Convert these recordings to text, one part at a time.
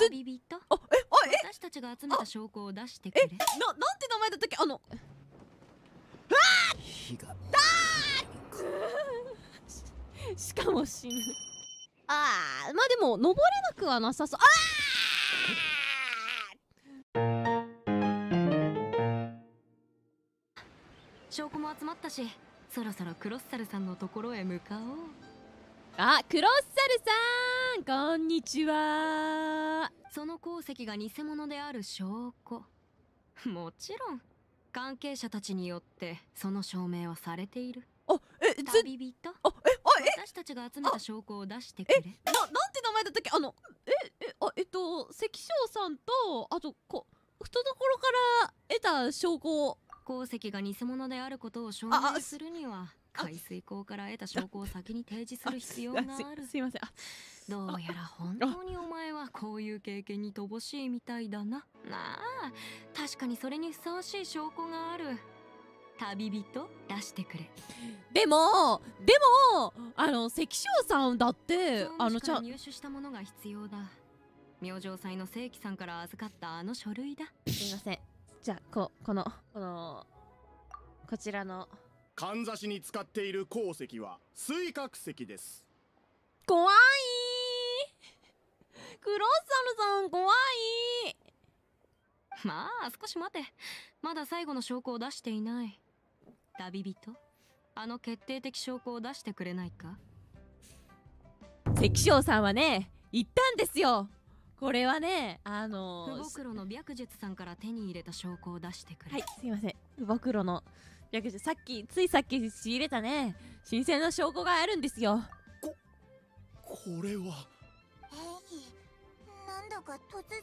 つ旅人？あえあえ？私たちが集めた証拠を出してくれ。ななんて名前だったっけ？あの火がしかも死ぬあーまあでも登れなくはなさそう。あ証拠も集まったしそろそろクロッサルさんのところへ向かおう。ーあクロッサルさんこんにちは。その鉱石が偽物である証拠。もちろん。関係者たちによってその証明はされている。あえぜ旅人。あえあえ私たちが集めた証拠を出してくれ。ななんて名前だったっけ？あのええあえっと関翔さんとあとこ懐から得た証拠鉱石が偽物であることを証明するにはあ海水溝から得た証拠を先に提示する必要があるすすいませんあどうやら本当にお前はこういう経験に乏しいみたいだななあ確かにそれにふさわしい証拠がある旅人出してくれでもでもあの関翔さんだってあのちゃん入手したものが必要だ明星祭の正規さんから預かったあの書類だすいませんじゃあここのこのこちらの。かんざしに使っている鉱石は水角石です。怖い。クロッサルさん怖い。まあ少し待て。まだ最後の証拠を出していない。旅人？あの決定的証拠を出してくれないか？関翔さんはね言ったんですよこれはねあの不袋の白術さんから手に入れた証拠を出してくれ、はいすいません。不袋の略さっきついさっき仕入れたね。新鮮な証拠があるんですよ。これは？えいなんだか突然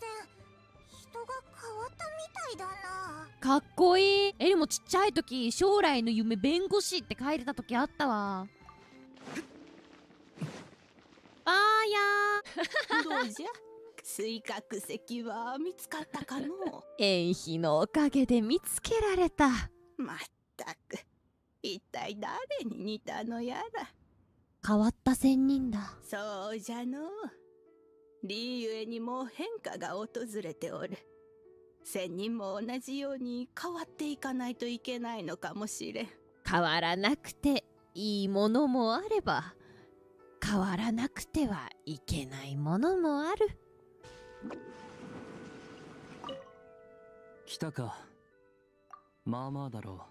人が変わったみたいだな。かっこいい。エリもちっちゃい時将来の夢弁護士って書いてた時あったわ。あーや どうじゃ？水角石は見つかったかの？縁妃のおかげで見つけられた。まったく。一体誰に似たのやら。変わった仙人だ。そうじゃの。理ゆえにも変化が訪れておる。仙人も同じように変わっていかないといけないのかもしれん。変わらなくていいものもあれば変わらなくてはいけないものもある来たか。まあまあだろ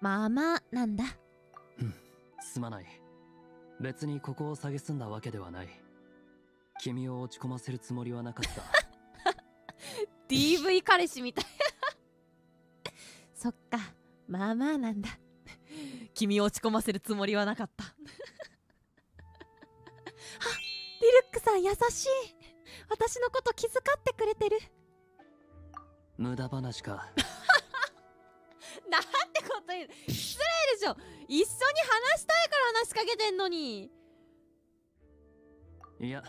まあまあなんだ。うすまない。別にここを蔑んだわけではない。君を落ち込ませるつもりはなかった。DV 彼氏みたい。そっか。まあまあなんだ。君を落ち込ませるつもりはなかった。あリルックさん優しい私のこと気遣ってくれてる。無駄話か。なんてこと言う。失礼でしょ。一緒に話したいから話しかけてんのに。いや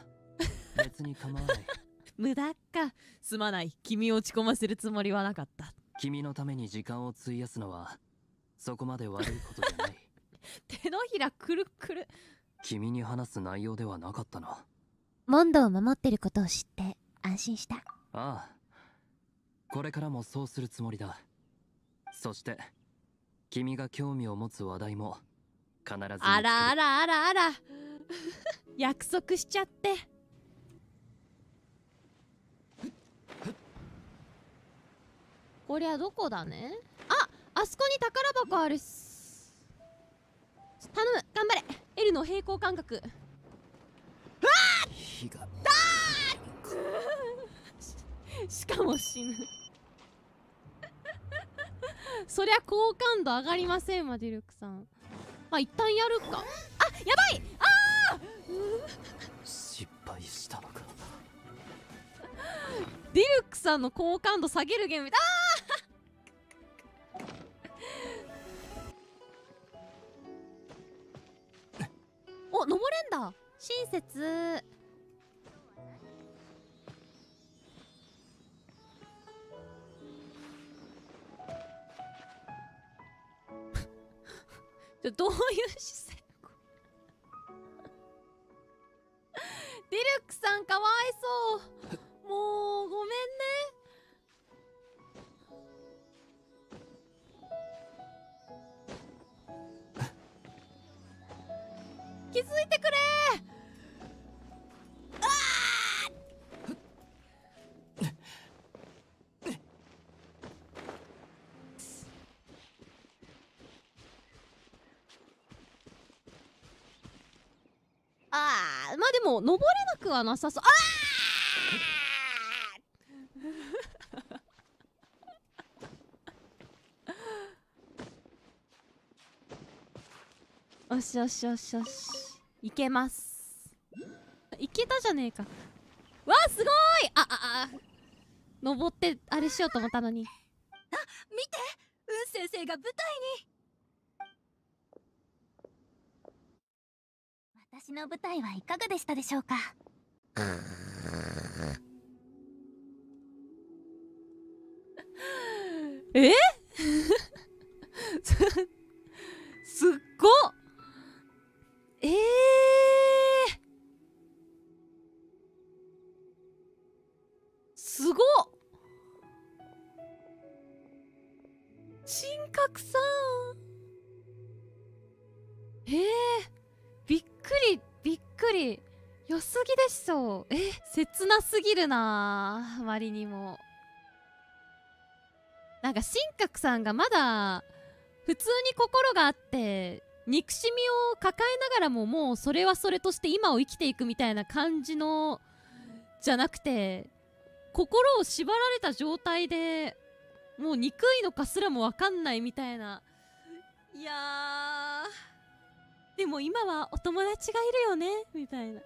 別に構わない。無駄か。すまない。君を落ち込ませるつもりはなかった。君のために時間を費やすのはそこまで悪いことじゃない。手のひらくるくる。君に話す内容ではなかったなモンドを守ってることを知って安心した。ああ。これからもそうするつもりだ。そして君が興味を持つ話題も必ずあらあらあらあら。約束しちゃって。こりゃどこだね？ああそこに宝箱あるっす。頼む頑張れ。L の平行感覚火が。しかも死ぬ。そりゃ好感度上がりませんわディルクさん。まあ一旦やるか。あやばい！あ失敗したのか。ディルクさんの好感度下げるゲームあー！お登れんだ。親切ちょどういう姿勢？ディルクささんかわいそう。もうごめんね。あでも登れなくはなさそう。あー！よしよしよしよし。いけます。いけたじゃねえか。わあすごい！あああ。登ってあれしようと思ったのに。見て！運先生が舞台私の舞台はいかがでしたでしょうか？え？すっごっ。えー、すごっ。神格さん。えー、りびっくり。良すぎでしょえ切なすぎるなあまりにも。なんか神格さんがまだ普通に心があって憎しみを抱えながらももうそれはそれとして今を生きていくみたいな感じのじゃなくて心を縛られた状態でもう憎いのかすらも分かんないみたいな。いやー。でも今はお友達がいるよねみたいな。